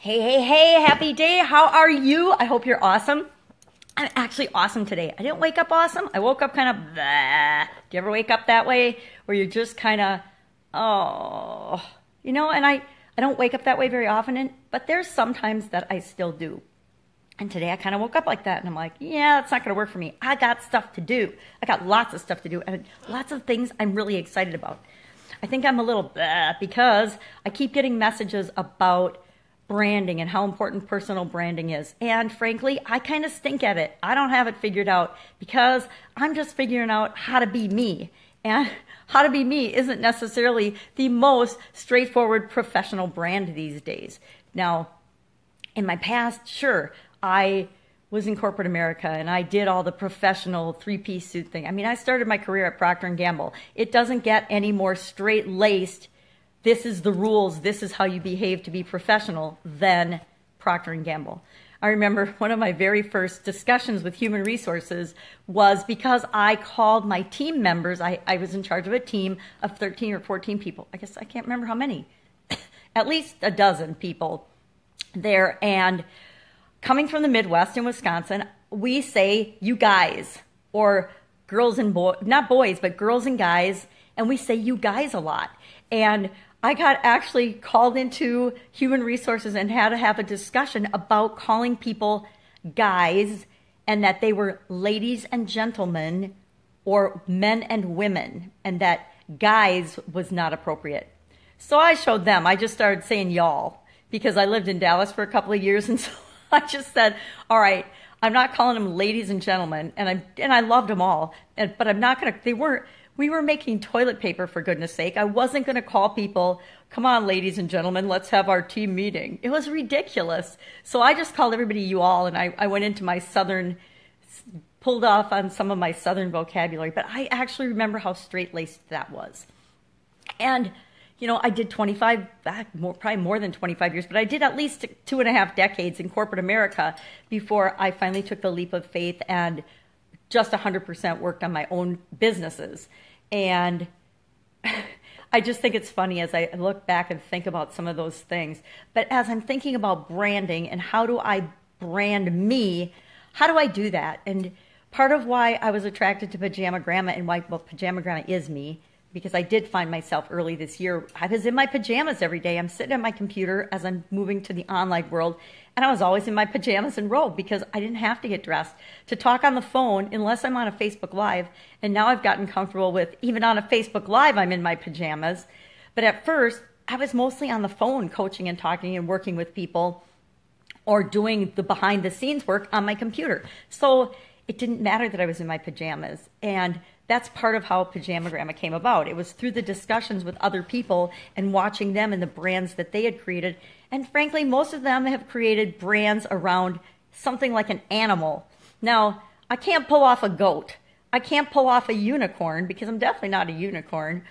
Hey, hey, hey, happy day. How are you? I hope you're awesome. I'm actually awesome today. I didn't wake up awesome. I woke up kind of, bleh. do you ever wake up that way where you're just kind of, oh, you know, and I, I don't wake up that way very often, and, but there's sometimes that I still do. And today I kind of woke up like that and I'm like, yeah, that's not going to work for me. I got stuff to do. I got lots of stuff to do and lots of things I'm really excited about. I think I'm a little because I keep getting messages about branding and how important personal branding is. And frankly, I kind of stink at it. I don't have it figured out because I'm just figuring out how to be me. And how to be me isn't necessarily the most straightforward professional brand these days. Now, in my past, sure, I was in corporate America and I did all the professional three-piece suit thing. I mean, I started my career at Procter & Gamble. It doesn't get any more straight-laced, this is the rules, this is how you behave to be professional than Procter & Gamble. I remember one of my very first discussions with human resources was because I called my team members, I, I was in charge of a team of 13 or 14 people. I guess I can't remember how many. At least a dozen people there. And coming from the Midwest in Wisconsin, we say you guys or girls and boys, not boys, but girls and guys. And we say you guys a lot. And I got actually called into human resources and had to have a discussion about calling people guys and that they were ladies and gentlemen or men and women and that guys was not appropriate. So I showed them. I just started saying y'all because I lived in Dallas for a couple of years and so I just said, all right, I'm not calling them ladies and gentlemen, and I and I loved them all, and, but I'm not gonna. They weren't. We were making toilet paper for goodness sake. I wasn't gonna call people. Come on, ladies and gentlemen, let's have our team meeting. It was ridiculous. So I just called everybody you all, and I, I went into my southern, pulled off on some of my southern vocabulary. But I actually remember how straight laced that was, and you know, I did 25, back more, probably more than 25 years, but I did at least two and a half decades in corporate America before I finally took the leap of faith and just 100% worked on my own businesses. And I just think it's funny as I look back and think about some of those things. But as I'm thinking about branding and how do I brand me, how do I do that? And part of why I was attracted to Pajama Gramma and why, well, Pajama Gramma is me because I did find myself early this year. I was in my pajamas every day. I'm sitting at my computer as I'm moving to the online world, and I was always in my pajamas and robe because I didn't have to get dressed to talk on the phone unless I'm on a Facebook Live. And now I've gotten comfortable with even on a Facebook Live, I'm in my pajamas. But at first, I was mostly on the phone coaching and talking and working with people or doing the behind the scenes work on my computer. So it didn't matter that I was in my pajamas. And that's part of how Pajama Gramma came about. It was through the discussions with other people and watching them and the brands that they had created. And frankly, most of them have created brands around something like an animal. Now, I can't pull off a goat. I can't pull off a unicorn because I'm definitely not a unicorn.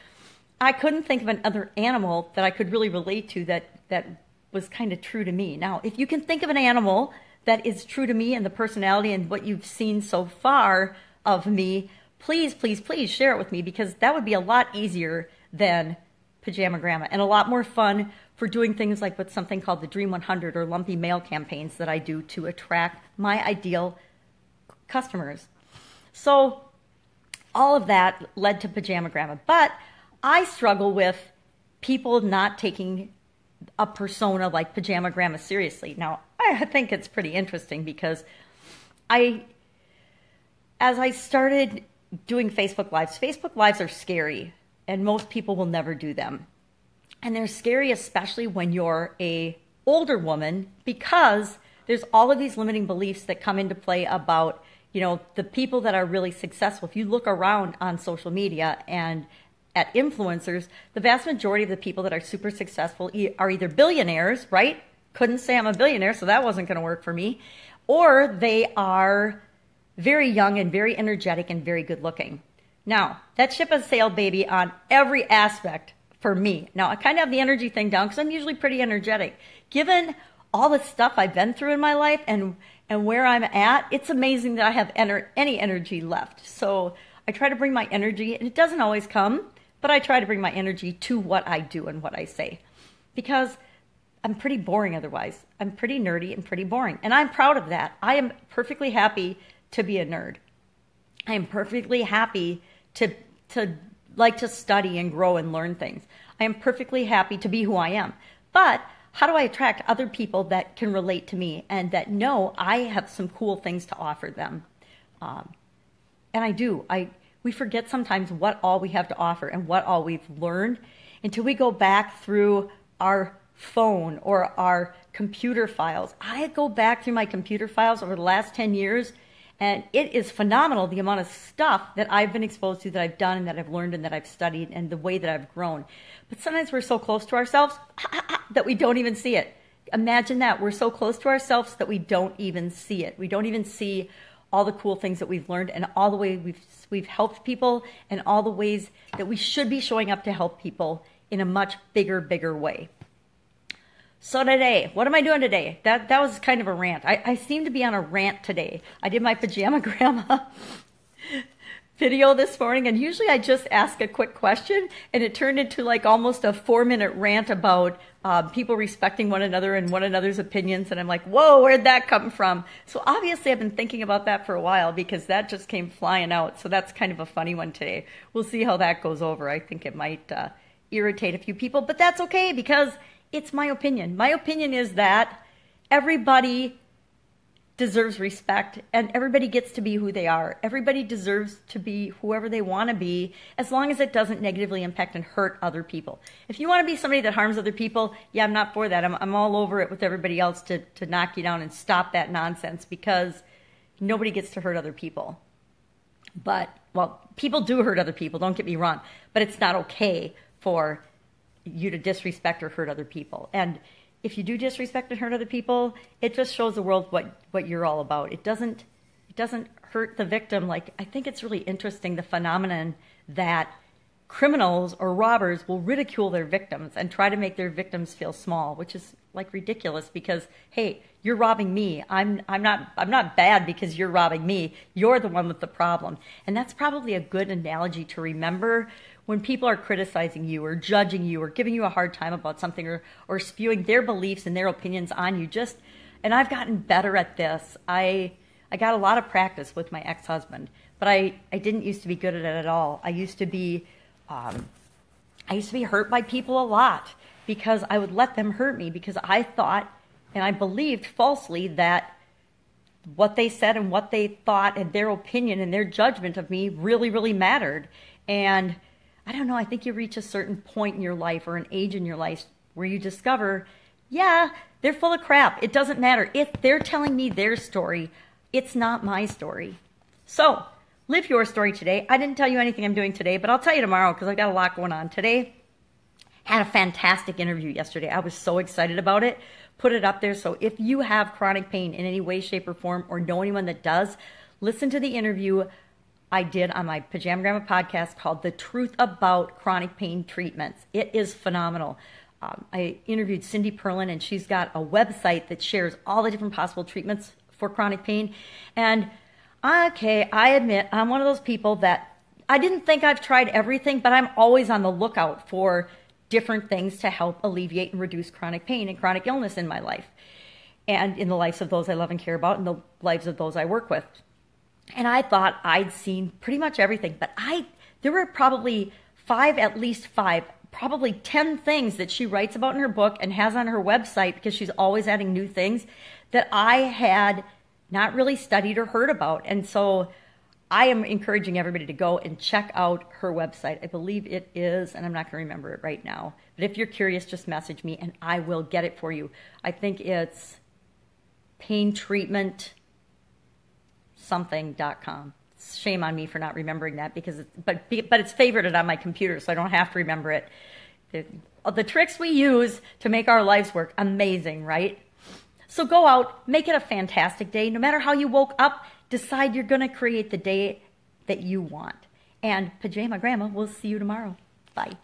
I couldn't think of another animal that I could really relate to that, that was kind of true to me. Now, if you can think of an animal that is true to me and the personality and what you've seen so far of me, please, please, please share it with me because that would be a lot easier than Pajama Gramma and a lot more fun for doing things like with something called the Dream 100 or Lumpy Mail campaigns that I do to attract my ideal customers. So all of that led to Pajama Gramma. But I struggle with people not taking a persona like Pajama Gramma seriously. Now, I think it's pretty interesting because I, as I started doing Facebook Lives. Facebook Lives are scary, and most people will never do them. And they're scary, especially when you're a older woman, because there's all of these limiting beliefs that come into play about you know the people that are really successful. If you look around on social media and at influencers, the vast majority of the people that are super successful are either billionaires, right? Couldn't say I'm a billionaire, so that wasn't going to work for me, or they are very young and very energetic and very good looking. Now, that ship has sailed, baby, on every aspect for me. Now, I kind of have the energy thing down because I'm usually pretty energetic. Given all the stuff I've been through in my life and and where I'm at, it's amazing that I have ener- any energy left. So I try to bring my energy, and it doesn't always come, but I try to bring my energy to what I do and what I say. Because I'm pretty boring otherwise. I'm pretty nerdy and pretty boring. And I'm proud of that. I am perfectly happy to be a nerd. I am perfectly happy to to like to study and grow and learn things. I am perfectly happy to be who I am. But how do I attract other people that can relate to me and that know I have some cool things to offer them? Um, and I do. I we forget sometimes what all we have to offer and what all we've learned until we go back through our phone or our computer files. I go back through my computer files over the last 10 years and it is phenomenal the amount of stuff that I've been exposed to, that I've done, and that I've learned, and that I've studied, and the way that I've grown. But sometimes we're so close to ourselves that we don't even see it. Imagine that. We're so close to ourselves that we don't even see it. We don't even see all the cool things that we've learned and all the way we've we've helped people and all the ways that we should be showing up to help people in a much bigger bigger way. So today, what am I doing today? That that was kind of a rant. I, I seem to be on a rant today. I did my pajama grandma video this morning, and usually I just ask a quick question, and it turned into like almost a four minute rant about uh, people respecting one another and one another's opinions. And I'm like, whoa, where'd that come from? So obviously, I've been thinking about that for a while because that just came flying out. So that's kind of a funny one today. We'll see how that goes over. I think it might uh, irritate a few people, but that's okay because it's my opinion. My opinion is that everybody deserves respect and everybody gets to be who they are. Everybody deserves to be whoever they want to be as long as it doesn't negatively impact and hurt other people. If you want to be somebody that harms other people, yeah, I'm not for that. I'm, I'm all over it with everybody else to, to knock you down and stop that nonsense because nobody gets to hurt other people. But, well, people do hurt other people, don't get me wrong, but it's not okay for you to disrespect or hurt other people. And if you do disrespect and hurt other people, it just shows the world what, what you're all about. It doesn't it doesn't hurt the victim. Like I think it's really interesting the phenomenon that criminals or robbers will ridicule their victims and try to make their victims feel small, which is like ridiculous because hey, you're robbing me. I'm I'm not I'm not bad because you're robbing me. You're the one with the problem. And that's probably a good analogy to remember when people are criticizing you or judging you or giving you a hard time about something or, or spewing their beliefs and their opinions on you, just, and I've gotten better at this. I, I got a lot of practice with my ex-husband, but I, I didn't used to be good at it at all. I used to be, um, I used to be hurt by people a lot because I would let them hurt me because I thought and I believed falsely that what they said and what they thought and their opinion and their judgment of me really, really mattered. And I don't know, I think you reach a certain point in your life or an age in your life where you discover, yeah, they're full of crap. It doesn't matter. If they're telling me their story, it's not my story. So, live your story today. I didn't tell you anything I'm doing today, but I'll tell you tomorrow because I got a lot going on today. Had a fantastic interview yesterday. I was so excited about it. Put it up there. So if you have chronic pain in any way, shape, or form, or know anyone that does, listen to the interview. I did on my Pajama Gramma podcast called The Truth About Chronic Pain Treatments. It is phenomenal. Um, I interviewed Cindy Perlin, and she's got a website that shares all the different possible treatments for chronic pain. And okay, I admit I'm one of those people that I didn't think I've tried everything, but I'm always on the lookout for different things to help alleviate and reduce chronic pain and chronic illness in my life and in the lives of those I love and care about and the lives of those I work with and I thought I'd seen pretty much everything, but I there were probably five, at least five, probably 10 things that she writes about in her book and has on her website because she's always adding new things that I had not really studied or heard about. And so I am encouraging everybody to go and check out her website. I believe it is, and I'm not going to remember it right now. But if you're curious, just message me and I will get it for you. I think it's pain treatment something.com. Shame on me for not remembering that because it's, but but it's favorited on my computer, so I don't have to remember it. The, the tricks we use to make our lives work, amazing, right? So go out, make it a fantastic day. No matter how you woke up, decide you're going to create the day that you want. And Pajama Gramma, we'll see you tomorrow. Bye.